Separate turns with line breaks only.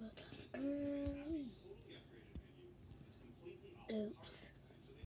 but